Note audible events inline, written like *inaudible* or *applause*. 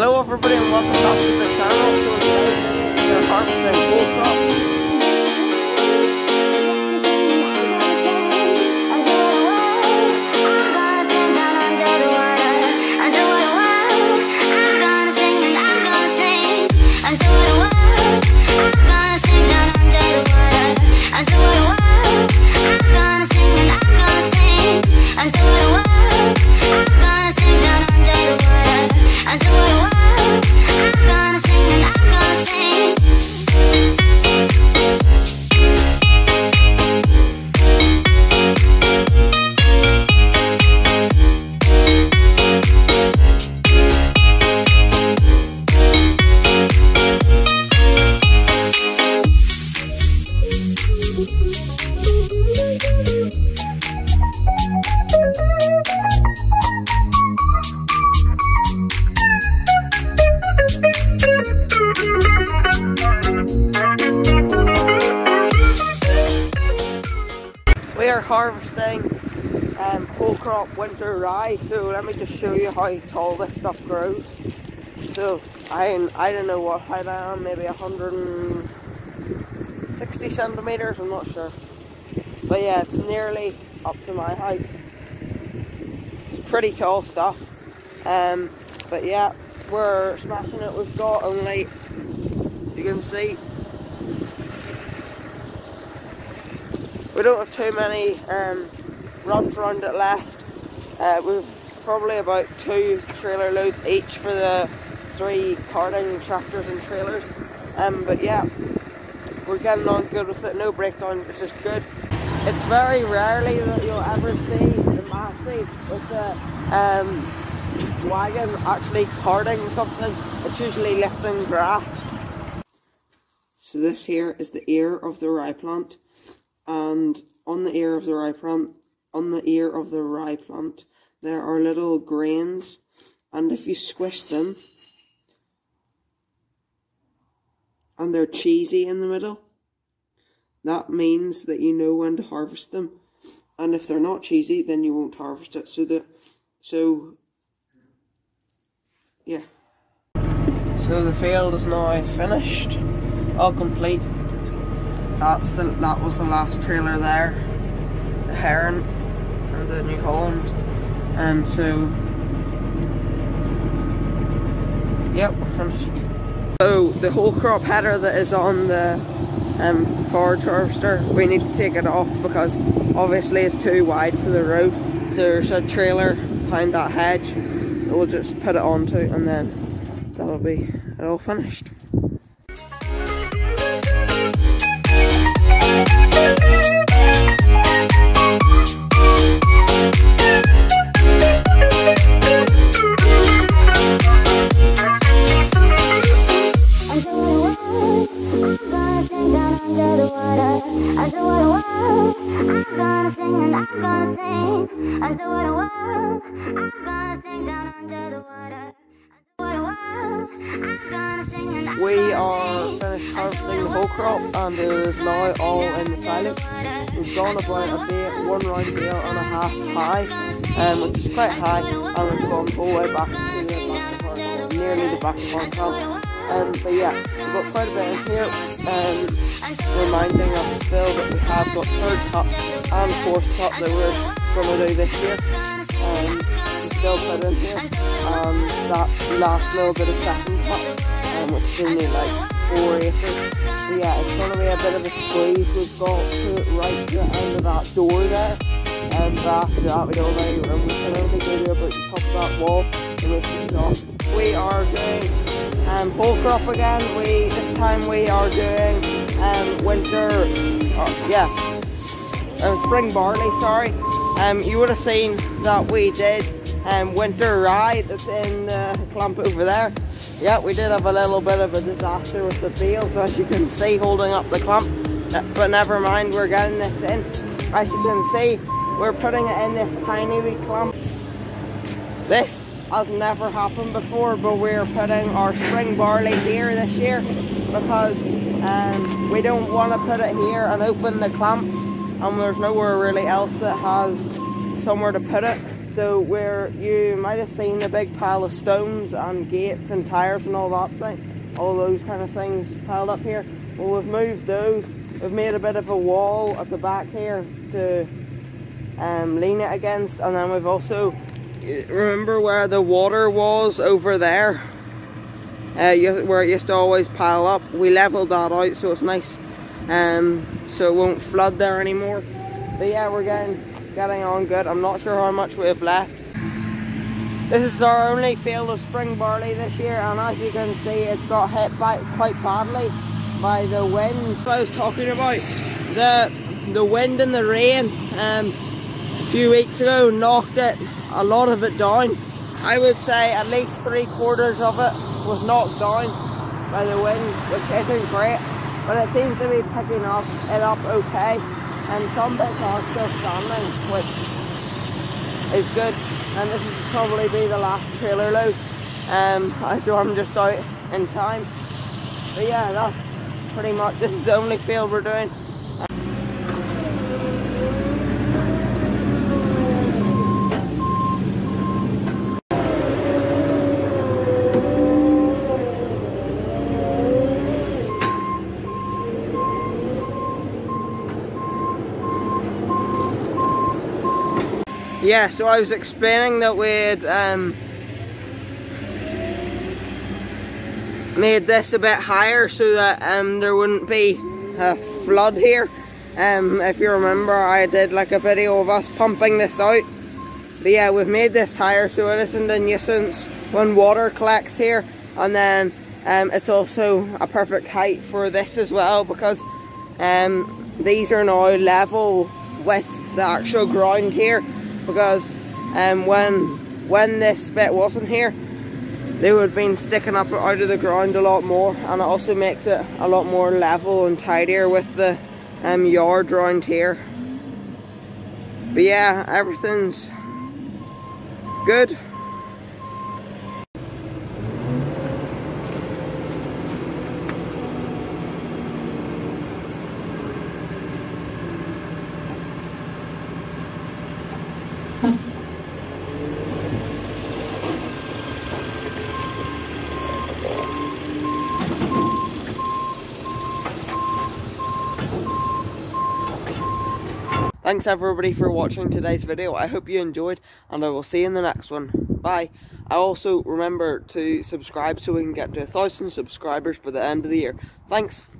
Hello everybody and welcome back to the channel. So we're harvesting whole crop. Harvesting um, whole crop winter rye, so let me just show you how tall this stuff grows. So I I don't know what height I am, maybe 160 centimeters, I'm not sure. But yeah, it's nearly up to my height. It's pretty tall stuff. Um, but yeah, we're smashing it. We've got only, you can see, we don't have too many um, runs around it left. Uh, we've probably about two trailer loads each for the three carting tractors and trailers. Um, but yeah, we're getting on good with it. No breakdown, which is good. It's very rarely that you'll ever see the Massey with the um, wagon actually carting something. It's usually lifting grass. So this here is the ear of the rye plant and on the ear of the rye plant on the ear of the rye plant there are little grains. And if you squish them and they're cheesy in the middle that means that you know when to harvest them. And if they're not cheesy then you won't harvest it. So that so yeah. So the field is now finished. All complete that's the, that was the last trailer there, the Heron and the New Holland, and so yep, we're finished. So the whole crop header that is on the um, forage harvester, we need to take it off because obviously it's too wide for the road. So there's a trailer behind that hedge we'll just put it onto, and then that'll be it all finished. We are finished harvesting the whole crop and it is now all in the silage. We've gone about a bit, one round bale and a half high, um, which is quite high, and we've gone all the way back to the back of our, nearly the back of our clamp. Um, but yeah, we've got quite a bit in here, um, reminding us still that we have got third cut and fourth cut that we're to do this year. Um, still put in here, and that last little bit of second cut um, which is only like four acres. So yeah, it's going to be a bit of a squeeze. We've got to right to the end of that door there. And after that, we don't have any room. We can only go to about the top of that wall, rest is not. We are doing um, whole crop again. We This time we are doing um, winter, uh, yeah, uh, spring barley, sorry. Um, you would have seen that we did um, winter rye that's in the clamp over there yeah, we did have a little bit of a disaster with the bales, as you can see, holding up the clamp. But never mind, we're getting this in. As you can see, we're putting it in this tiny wee clamp. This has never happened before, but we're putting our spring barley here this year because um, we don't want to put it here and open the clamps and there's nowhere really else that has somewhere to put it. So where you might have seen the big pile of stones and gates and tires and all that thing, all those kind of things piled up here. Well, we've moved those. We've made a bit of a wall at the back here to um, lean it against, and then we've also remember where the water was over there, uh, where it used to always pile up. We leveled that out, so it's nice, um, so it won't flood there anymore. But yeah, we're getting getting on good. I'm not sure how much we have left. This is our only field of spring barley this year and as you can see it's got hit by quite badly by the wind. I was talking about the the wind and the rain um, a few weeks ago knocked it a lot of it down. I would say at least three quarters of it was knocked down by the wind which isn't great but it seems to be picking up it up okay and some bits are still standing, which is good. And this will probably be the last trailer load, um, *laughs* so I'm just out in time. But yeah, that's pretty much, this is the only field we're doing. Yeah, so I was explaining that we'd um, made this a bit higher so that um, there wouldn't be a flood here. Um, if you remember, I did like a video of us pumping this out. But yeah, we've made this higher so it isn't a nuisance when water collects here. And then um, it's also a perfect height for this as well because um, these are now level with the actual ground here because um, when when this bit wasn't here they would have been sticking up out of the ground a lot more and it also makes it a lot more level and tidier with the um, yard around here. But yeah everything's good Thanks everybody for watching today's video. I hope you enjoyed and I will see you in the next one. Bye. I also remember to subscribe so we can get to a thousand subscribers by the end of the year. Thanks.